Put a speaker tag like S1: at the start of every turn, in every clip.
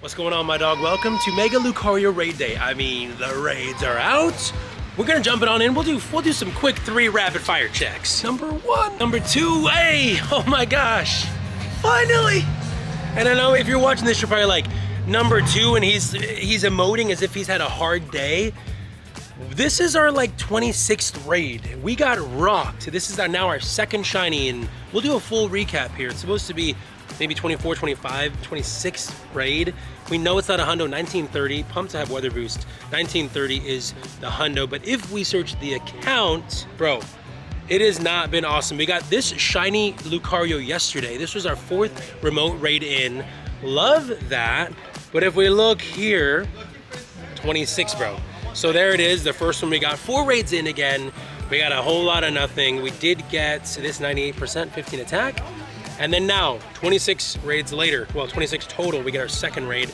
S1: What's going on, my dog? Welcome to Mega Lucario Raid Day. I mean, the raids are out. We're gonna jump it on in. We'll do we'll do some quick three rapid fire checks. Number one, number two. Hey, oh my gosh, finally! And I know if you're watching this, you're probably like, number two, and he's he's emoting as if he's had a hard day. This is our like 26th raid. We got rocked. This is our, now our second shiny, and we'll do a full recap here. It's supposed to be maybe 24, 25, 26 raid. We know it's not a hundo, 1930. Pumped to have weather boost. 1930 is the hundo, but if we search the account, bro, it has not been awesome. We got this shiny Lucario yesterday. This was our fourth remote raid in. Love that. But if we look here, 26, bro. So there it is, the first one we got. Four raids in again. We got a whole lot of nothing. We did get this 98%, 15 attack. And then now, 26 raids later, well, 26 total, we get our second raid.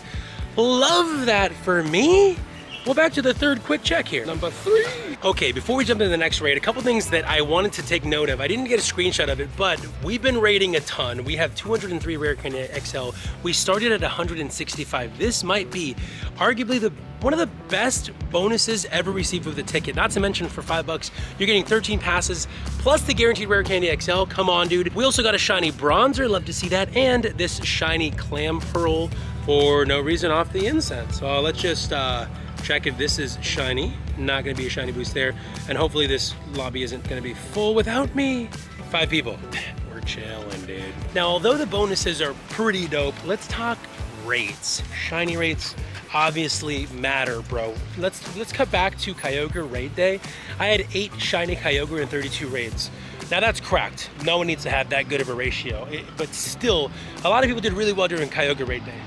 S1: Love that for me. Well, back to the third quick check here. Number three. Okay, before we jump into the next raid, a couple things that I wanted to take note of. I didn't get a screenshot of it, but we've been raiding a ton. We have 203 Rare Candy XL. We started at 165. This might be arguably the one of the best bonuses ever received with a ticket. Not to mention for five bucks, you're getting 13 passes plus the guaranteed Rare Candy XL. Come on, dude. We also got a shiny Bronzor. Love to see that. And this shiny Clamperl for no reason off the incense. So let's just uh, check if this is shiny. Not gonna be a shiny boost there. And hopefully this lobby isn't gonna be full without me. Five people. We're chilling, dude. Now, although the bonuses are pretty dope, let's talk rates. Shiny rates obviously matter, bro. Let's let's cut back to Kyogre raid day. I had eight shiny Kyogre and 32 raids. Now that's cracked. No one needs to have that good of a ratio. It, but still, a lot of people did really well during Kyogre raid day.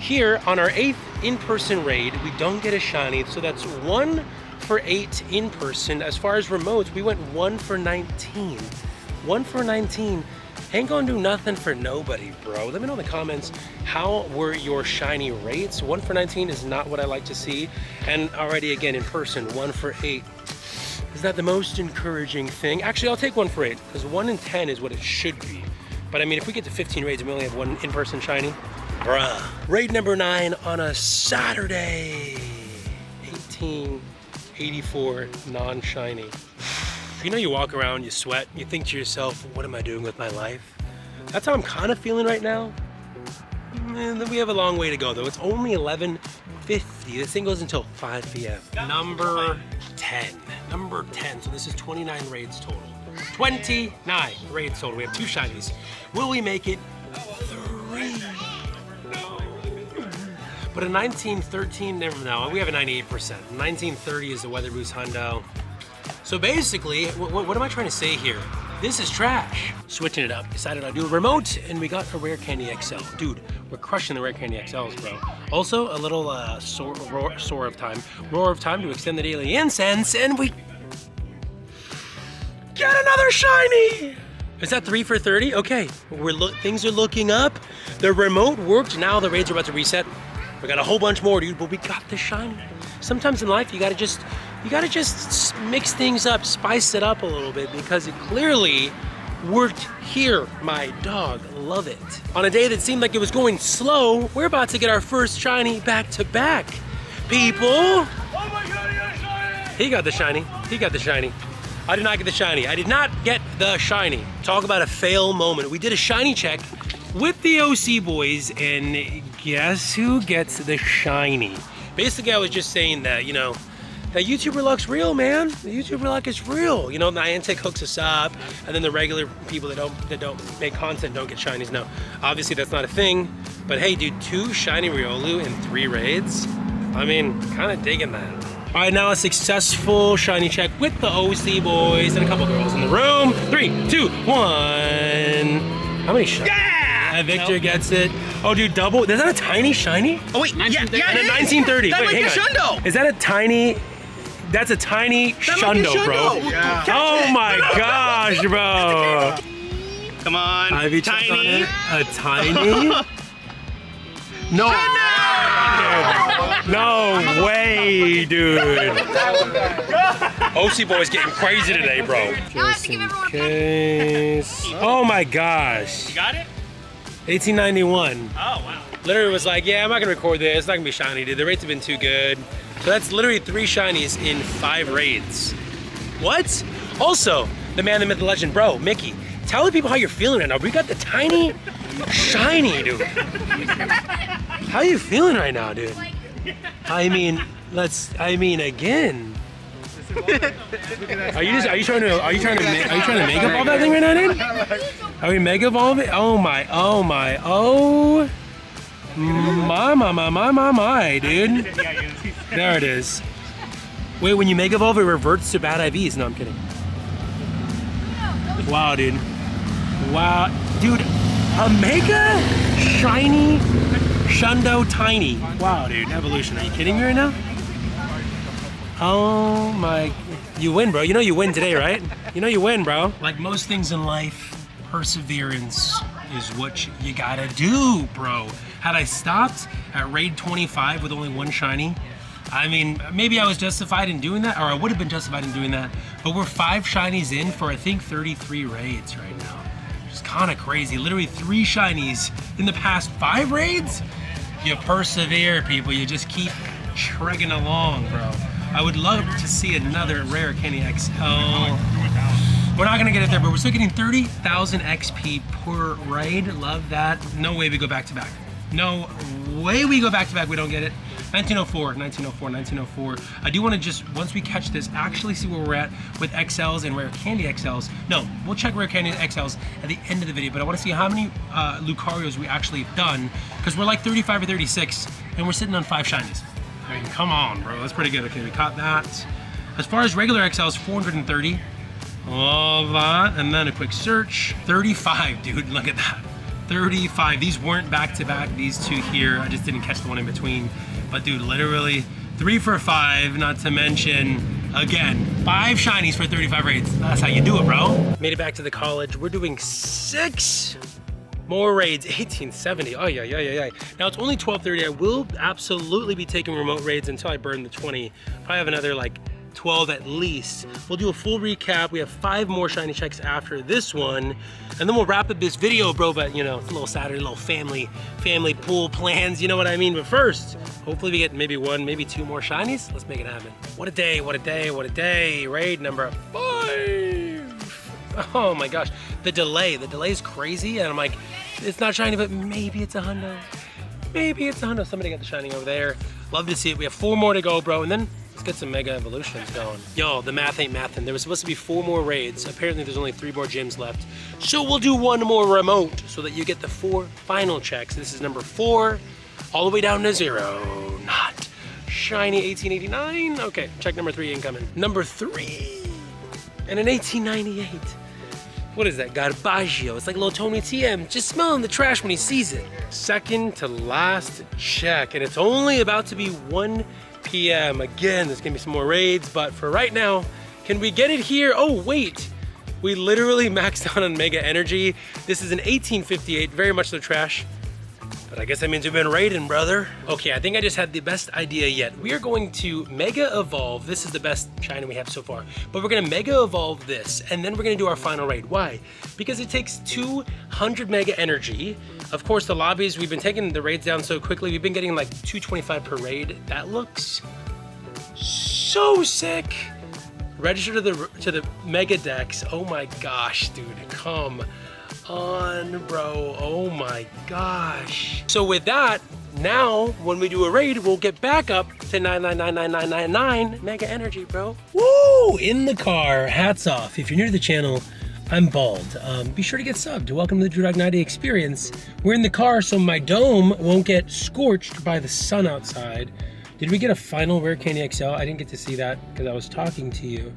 S1: Here on our eighth in-person raid, we don't get a shiny, so that's one for eight in person. As far as remotes, we went one for 19. One for 19. Ain't gonna do nothing for nobody, bro. Let me know in the comments, how were your shiny rates? One for 19 is not what I like to see. And already again, in person, one for eight. Is that the most encouraging thing? Actually, I'll take one for eight, because one in 10 is what it should be. But I mean, if we get to 15 raids and we only have one in-person shiny, Bruh. Raid number nine on a Saturday. 1884 non-shiny. You know you walk around, you sweat, you think to yourself, what am I doing with my life? That's how I'm kind of feeling right now. And we have a long way to go though. It's only 11.50. This thing goes until 5 p.m. Number 10. Number 10. So this is 29 raids total. 29 raids total. We have two shinies. Will we make it three? But a 1913, never know. We have a 98%. 1930 is the Weather Boost Hundo. So basically, what, am I trying to say here? This is trash. Switching it up, decided I'd do a remote, and we got a Rare Candy XL. Dude, we're crushing the Rare Candy XLs, bro. Also, a little uh, soar, roar, soar of time. Roar of time to extend the daily incense, and we get another shiny! Is that three for 30? Okay, we're things are looking up. The remote worked, now the raids are about to reset. We got a whole bunch more, dude, but we got the shiny. Sometimes in life, you gotta just, you gotta just mix things up, spice it up a little bit because it clearly worked here. My dog, love it. On a day that seemed like it was going slow, we're about to get our first shiny back to back. People. Oh my God, he got. He got the shiny, he got the shiny. I did not get the shiny. I did not get the shiny. Talk about a fail moment. We did a shiny check with the OC boys and guess who gets the shiny? Basically, I was just saying that, you know, that YouTuber luck's real, man. The YouTuber luck is real. You know, Niantic hooks us up, and then the regular people that don't that don't make content don't get shinies. No, obviously that's not a thing. But hey, dude, two shiny Riolu in three raids. I mean, kind of digging that. All right, now a successful shiny check with the OC boys and a couple girls in the room. Three, two, one. How many shots? Yeah! Uh, Victor nope. gets it. Oh, dude, double. Is that a tiny shiny?
S2: Oh, wait. Yeah, yeah,
S1: yeah. 1930.
S2: That's
S1: wait,
S2: like a shundo.
S1: Is that a tiny... That's a tiny shundo, shundo, bro. Yeah. Oh, my gosh, bro.
S2: Come on.
S1: Ivy tiny. On a tiny? no. No way, dude. OC boy's getting crazy today, bro.
S3: Just in case.
S1: Oh my gosh.
S2: You got it?
S1: 1891.
S2: Oh, wow.
S1: literally was like, yeah, I'm not gonna record this. It's not gonna be shiny, dude. The rates have been too good. So that's literally three shinies in five raids. What? Also, the man, the myth, the legend, bro, Mickey, tell the people how you're feeling right now. We got the tiny, shiny, dude. How are you feeling right now, dude? I mean, let's, I mean, again. Are you just, are you trying to, are you trying to, are you trying to make up all that thing right now, dude? Are we mega evolving? Oh my, oh my, oh. My, my, my, my, my, my, dude. There it is. Wait, when you mega evolve, it reverts to bad IVs. No, I'm kidding. Wow, dude. Wow, dude. A mega shiny Shundo Tiny. Wow, dude. Evolution. Are you kidding me right now? Oh my. You win, bro. You know you win today, right? You know you win, bro. Like most things in life, perseverance is what you, gotta do, bro. Had I stopped at raid 25 with only one shiny, I mean, maybe I was justified in doing that, or I would have been justified in doing that. But we're five shinies in for I think 33 raids right now. Is kind of crazy. Literally three shinies in the past five raids. You persevere, people. You just keep tregging along, bro. I would love to see another rare Candy XL. We're not gonna get it there, but we're still getting 30,000 XP per raid. Love that. No way we go back to back. No way we go back to back, we don't get it. 1904, 1904, 1904. I do want to just, once we catch this, actually see where we're at with XLs and Rare Candy XLs. No, we'll check Rare Candy XLs at the end of the video, but I want to see how many uh, Lucarios we actually have done, because we're like 35 or 36, and we're sitting on five shinies. I mean, come on, bro. That's pretty good. Okay, we caught that. As far as regular XLs, 430. Love that. And then a quick search. 35, dude. Look at that. 35. These weren't back to back, these two here. I just didn't catch the one in between. But dude, literally three for five, not to mention, again, five shinies for 35 raids. That's how you do it, bro. Made it back to the college. We're doing six more raids, 1870. Oh yeah, yeah, yeah, yeah. Now it's only 12:30. I will absolutely be taking remote raids until I burn the 20. Probably have another like 12 at least. We'll do a full recap. We have five more shiny checks after this one, and then we'll wrap up this video, bro. But you know, it's a little Saturday, a little family, family pool plans. You know what I mean? But first, hopefully we get maybe one, maybe two more shinies. Let's make it happen. What a day! What a day! What a day! Raid number five. Oh my gosh, the delay. The delay is crazy, and I'm like, it's not shiny, but maybe it's a hundo. Maybe it's a hundo. Somebody got the shiny over there. Love to see it. We have four more to go, bro, and then let's get some mega evolutions going. Yo, the math ain't mathin'. There was supposed to be four more raids. Apparently, there's only three more gyms left. So we'll do one more remote so that you get the four final checks. This is number four, all the way down to zero. Not shiny 1889. Okay, check number three incoming. Number three, and an 1898. What is that? Garbaggio. It's like little Tony TM, just smelling the trash when he sees it. Second to last check, and it's only about to be 1 p.m. Again, there's gonna be some more raids, but for right now, can we get it here? Oh, wait. We literally maxed out on Mega Energy. This is an 1858, very much the trash. But I guess that means we've been raiding, brother. Okay, I think I just had the best idea yet. We are going to Mega Evolve. This is the best China we have so far. But we're gonna Mega Evolve this, and then we're gonna do our final raid. Why? Because it takes 200 Mega Energy. Of course, the lobbies, we've been taking the raids down so quickly. We've been getting like 225 per raid. That looks so sick. Register to the to the Mega Dex. Oh my gosh, dude, come on, bro. Oh my gosh. So with that, now when we do a raid, we'll get back up to 9999999 mega energy, bro. Woo! In the car. Hats off. If you're new to the channel, I'm bald. Um, be sure to get subbed. Welcome to the DrewDawg90 experience. We're in the car so my dome won't get scorched by the sun outside. Did we get a final Rare Candy XL? I didn't get to see that because I was talking to you.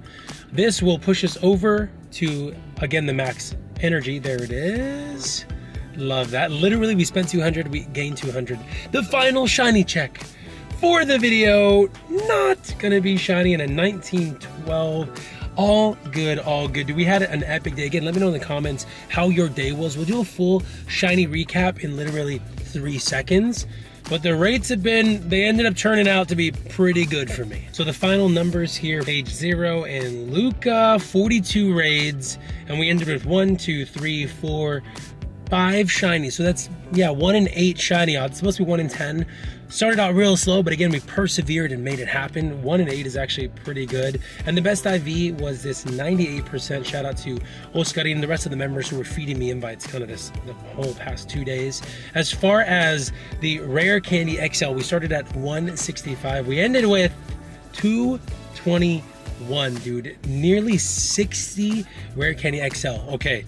S1: This will push us over to, again, the max energy. There it is. Love that. Literally, we spent 200, we gained 200. The final shiny check for the video. Not gonna be shiny in a 1912. All good, all good. We had an epic day. Again, let me know in the comments how your day was. We'll do a full shiny recap in literally three seconds. But the rates have been, they ended up turning out to be pretty good for me. So the final numbers here, page zero and Luca, 42 raids. And we ended with one, two, three, four, five shiny. So that's, yeah, one in eight shiny odds. It's supposed to be one in 10. Started out real slow, but again, we persevered and made it happen. One in eight is actually pretty good. And the best IV was this 98%. Shout out to Oscar and the rest of the members who were feeding me invites kind of this the whole past two days. As far as the Rare Candy XL, we started at 165. We ended with 221, dude. Nearly 60 Rare Candy XL. Okay.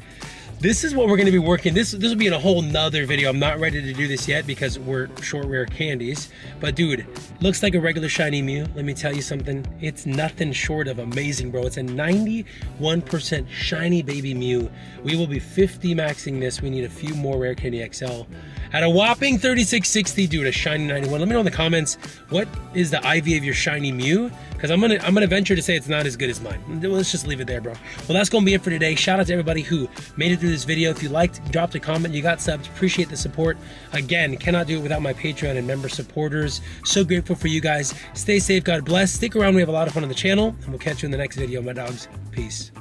S1: This is what we're gonna be working. This this will be in a whole nother video. I'm not ready to do this yet because we're short rare candies. But dude, looks like a regular shiny Mew. Let me tell you something. It's nothing short of amazing, bro. It's a 91% shiny baby Mew. We will be 50 maxing this. We need a few more rare candy XL. At a whopping 3660, dude, a shiny 91. Let me know in the comments what is the IV of your shiny Mew? Because I'm gonna I'm gonna venture to say it's not as good as mine. Let's just leave it there, bro. Well, that's gonna be it for today. Shout out to everybody who made it through this video. If you liked, dropped a comment, you got subs. Appreciate the support. Again, cannot do it without my Patreon and member supporters. So grateful for you guys. Stay safe. God bless. Stick around. We have a lot of fun on the channel, and we'll catch you in the next video, my dogs. Peace.